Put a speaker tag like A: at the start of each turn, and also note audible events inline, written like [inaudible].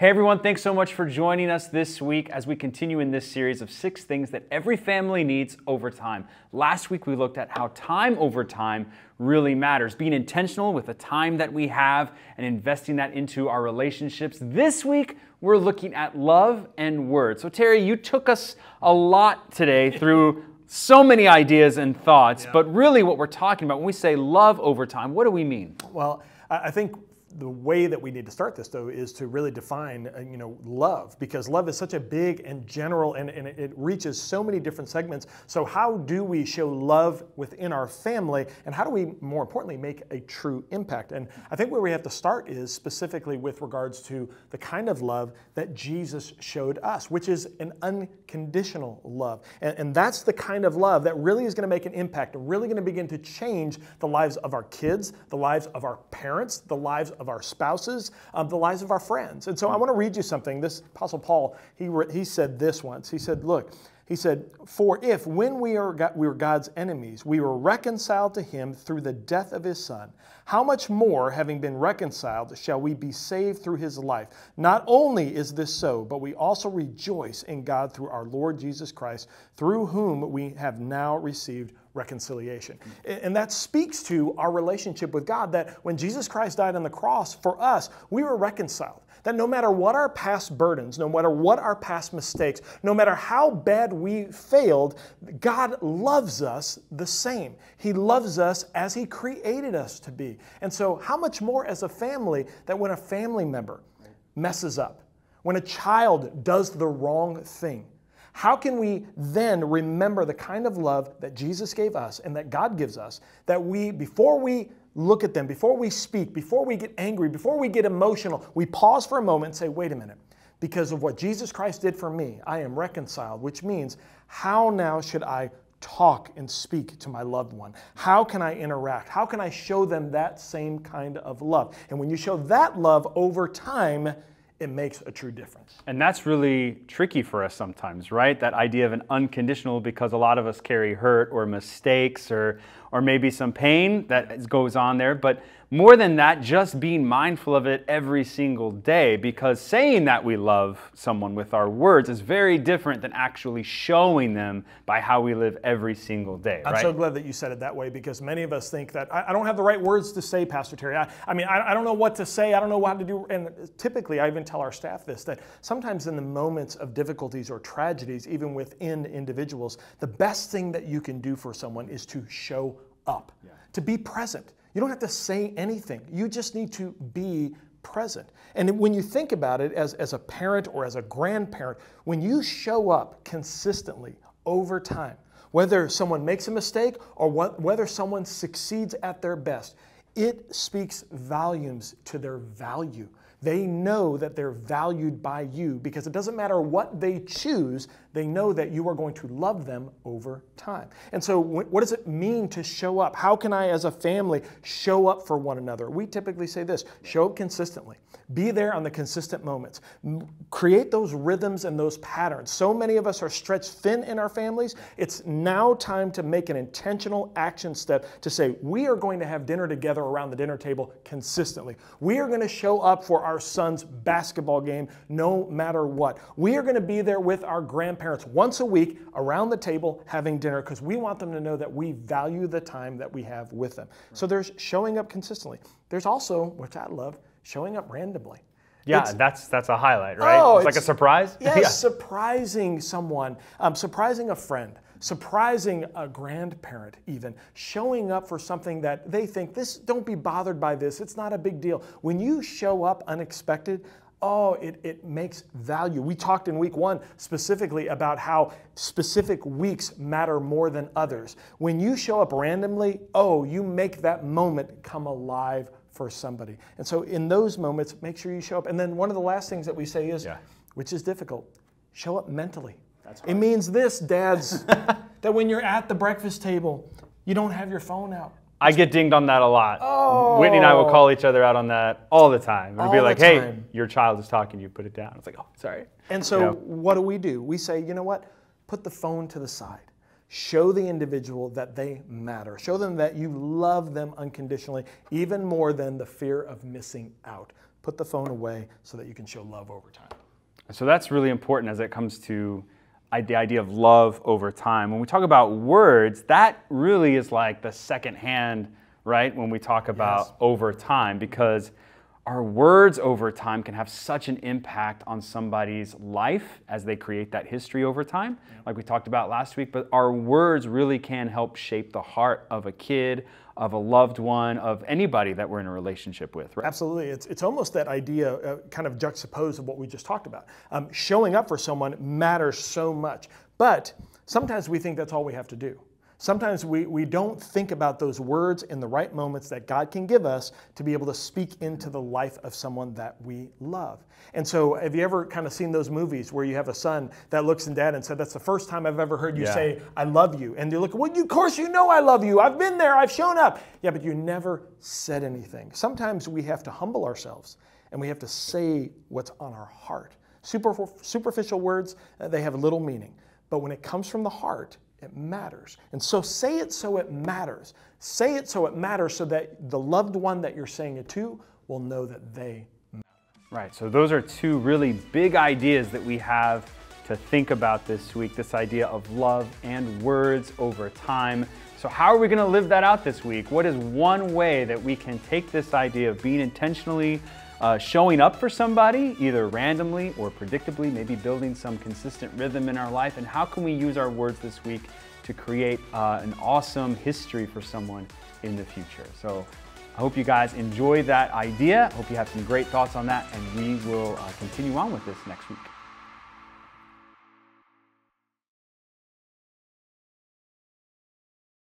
A: Hey everyone, thanks so much for joining us this week as we continue in this series of six things that every family needs over time. Last week we looked at how time over time really matters, being intentional with the time that we have and investing that into our relationships. This week we're looking at love and words. So, Terry, you took us a lot today through [laughs] so many ideas and thoughts, yeah. but really what we're talking about when we say love over time, what do we mean?
B: Well, I think the way that we need to start this though is to really define uh, you know love because love is such a big and general and, and it reaches so many different segments. So how do we show love within our family and how do we more importantly make a true impact? And i think where we have to start is specifically with regards to the kind of love that jesus showed us which is an unconditional love. And, and that's the kind of love that really is going to make an impact really going to begin to change the lives of our kids the lives of our parents the lives of our spouses, um, the lives of our friends. And so I want to read you something. This Apostle Paul, he, he said this once. He said, Look, he said, For if when we, are, we were God's enemies, we were reconciled to him through the death of his son, how much more, having been reconciled, shall we be saved through his life? Not only is this so, but we also rejoice in God through our Lord Jesus Christ, through whom we have now received reconciliation. And that speaks to our relationship with God that when Jesus Christ died on the cross for us, we were reconciled. That no matter what our past burdens, no matter what our past mistakes, no matter how bad we failed, God loves us the same. He loves us as He created us to be. And so, how much more as a family that when a family member messes up, when a child does the wrong thing, how can we then remember the kind of love that Jesus gave us and that God gives us that we, before we look at them, before we speak, before we get angry, before we get emotional, we pause for a moment and say, wait a minute, because of what Jesus Christ did for me, I am reconciled, which means how now should I talk and speak to my loved one? How can I interact? How can I show them that same kind of love? And when you show that love over time, it makes a true difference.
A: And that's really tricky for us sometimes, right? That idea of an unconditional because a lot of us carry hurt or mistakes or or maybe some pain that goes on there, but more than that, just being mindful of it every single day because saying that we love someone with our words is very different than actually showing them by how we live every single day.
B: I'm
A: right?
B: so glad that you said it that way because many of us think that I, I don't have the right words to say, Pastor Terry. I, I mean, I, I, don't know what to say. I don't know what to do. And typically, I even tell our staff this that sometimes in the moments of difficulties or tragedies, even within individuals, the best thing that you can do for someone is to show up, yeah. to be present. You don't have to say anything. You just need to be present. And when you think about it as, as a parent or as a grandparent, when you show up consistently over time, whether someone makes a mistake or what, whether someone succeeds at their best, it speaks volumes to their value. They know that they're valued by you because it doesn't matter what they choose, they know that you are going to love them over time. And so, what does it mean to show up? How can I, as a family, show up for one another? We typically say this show up consistently. Be there on the consistent moments. Create those rhythms and those patterns. So many of us are stretched thin in our families. It's now time to make an intentional action step to say, we are going to have dinner together around the dinner table consistently. We are going to show up for our son's basketball game no matter what. We are going to be there with our grandparents once a week around the table having dinner because we want them to know that we value the time that we have with them. So there's showing up consistently. There's also, which I love, showing up randomly.
A: Yeah, it's, that's that's a highlight, right? Oh, it's, it's like a surprise. [laughs]
B: Yes, yeah. surprising someone, um, surprising a friend, surprising a grandparent, even showing up for something that they think this. Don't be bothered by this. It's not a big deal. When you show up unexpected, oh, it, it makes value. We talked in week one specifically about how specific weeks matter more than others. When you show up randomly, oh, you make that moment come alive for somebody. And so in those moments, make sure you show up. And then one of the last things that we say is, yeah. which is difficult, show up mentally. It means this, dads, [laughs] that when you're at the breakfast table, you don't have your phone out.
A: I get dinged on that a lot. Oh. Whitney and I will call each other out on that all the time. It'll all be like, hey, your child is talking to you, put it down. It's like, oh, sorry.
B: And so you know? what do we do? We say, you know what? Put the phone to the side. Show the individual that they matter. Show them that you love them unconditionally, even more than the fear of missing out. Put the phone away so that you can show love over time.
A: So that's really important as it comes to the idea of love over time. When we talk about words, that really is like the second hand, right? When we talk about yes. over time, because our words over time can have such an impact on somebody's life as they create that history over time, like we talked about last week. But our words really can help shape the heart of a kid, of a loved one, of anybody that we're in a relationship with.
B: Right? Absolutely. It's, it's almost that idea, uh, kind of juxtaposed of what we just talked about. Um, showing up for someone matters so much. But sometimes we think that's all we have to do. Sometimes we, we don't think about those words in the right moments that God can give us to be able to speak into the life of someone that we love. And so, have you ever kind of seen those movies where you have a son that looks in dad and said, That's the first time I've ever heard you yeah. say, I love you? And they look, Well, you, of course you know I love you. I've been there, I've shown up. Yeah, but you never said anything. Sometimes we have to humble ourselves and we have to say what's on our heart. Super, superficial words, uh, they have little meaning. But when it comes from the heart, it matters. And so say it so it matters. Say it so it matters so that the loved one that you're saying it to will know that they matter.
A: Right. So those are two really big ideas that we have to think about this week this idea of love and words over time. So, how are we going to live that out this week? What is one way that we can take this idea of being intentionally uh, showing up for somebody, either randomly or predictably, maybe building some consistent rhythm in our life, and how can we use our words this week to create uh, an awesome history for someone in the future? So I hope you guys enjoy that idea. I hope you have some great thoughts on that, and we will uh, continue on with this next week.